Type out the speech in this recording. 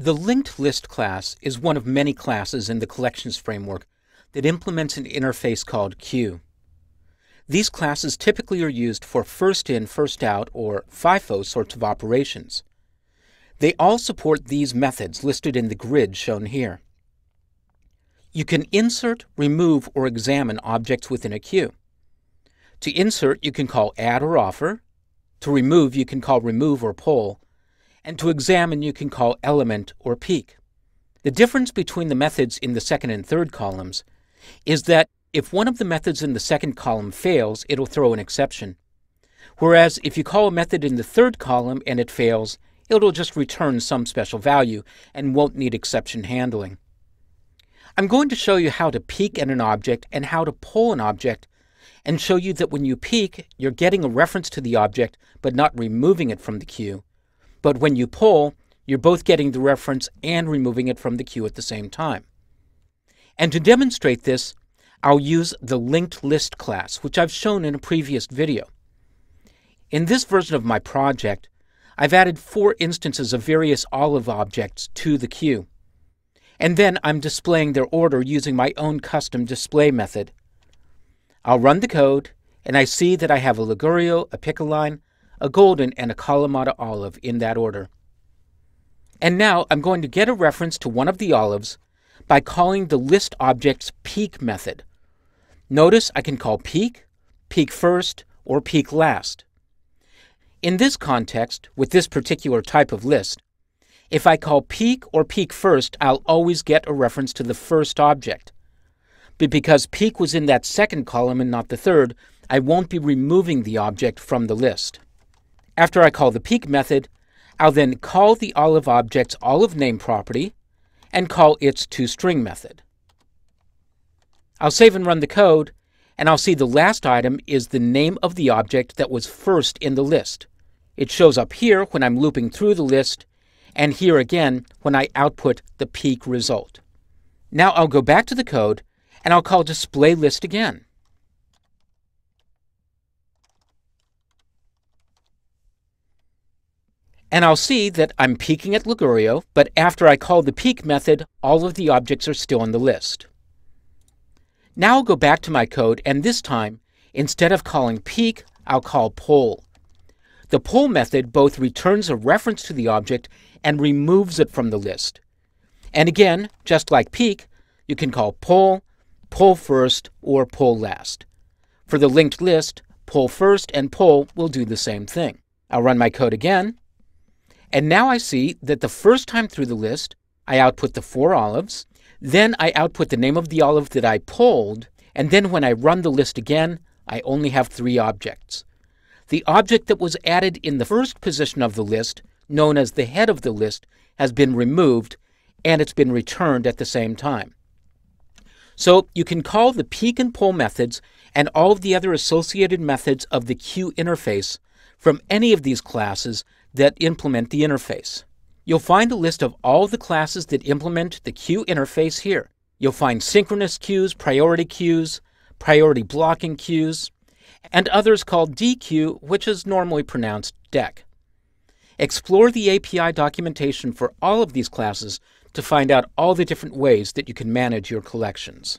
The linked list class is one of many classes in the collections framework that implements an interface called queue. These classes typically are used for first in, first out, or FIFO sorts of operations. They all support these methods listed in the grid shown here. You can insert, remove, or examine objects within a queue. To insert, you can call add or offer. To remove, you can call remove or poll and to examine you can call element or peek. The difference between the methods in the second and third columns is that if one of the methods in the second column fails, it'll throw an exception. Whereas if you call a method in the third column and it fails, it'll just return some special value and won't need exception handling. I'm going to show you how to peek at an object and how to poll an object and show you that when you peek, you're getting a reference to the object but not removing it from the queue, but when you poll, you're both getting the reference and removing it from the queue at the same time. And to demonstrate this, I'll use the linked list class, which I've shown in a previous video. In this version of my project, I've added four instances of various olive objects to the queue. And then I'm displaying their order using my own custom display method. I'll run the code, and I see that I have a Ligurio, a Picholine, a golden, and a Kalamata olive in that order. And now I'm going to get a reference to one of the olives by calling the list object's peek method. Notice I can call peek, peek first, or peek last. In this context, with this particular type of list, if I call peek or peek first, I'll always get a reference to the first object. But because peek was in that second column and not the third, I won't be removing the object from the list. After I call the peek method, I'll then call the olive object's olive name property and call its toString method. I'll save and run the code, and I'll see the last item is the name of the object that was first in the list. It shows up here when I'm looping through the list, and here again when I output the peek result. Now I'll go back to the code, and I'll call display list again. And I'll see that I'm peeking at Ligurio, but after I call the peek method, all of the objects are still on the list. Now I'll go back to my code, and this time, instead of calling peek, I'll call poll. The poll method both returns a reference to the object and removes it from the list. And again, just like peek, you can call poll, poll first, or poll last. For the linked list, poll first and poll will do the same thing. I'll run my code again, and now I see that the first time through the list, I output the four olives, then I output the name of the olive that I polled, and then when I run the list again, I only have three objects. The object that was added in the first position of the list, known as the head of the list, has been removed, and it's been returned at the same time. So you can call the peek and poll methods and all of the other associated methods of the queue interface from any of these classes that implement the interface. You'll find a list of all the classes that implement the queue interface here. You'll find synchronous queues, priority queues, priority blocking queues, and others called DQ, which is normally pronounced DEC. Explore the API documentation for all of these classes to find out all the different ways that you can manage your collections.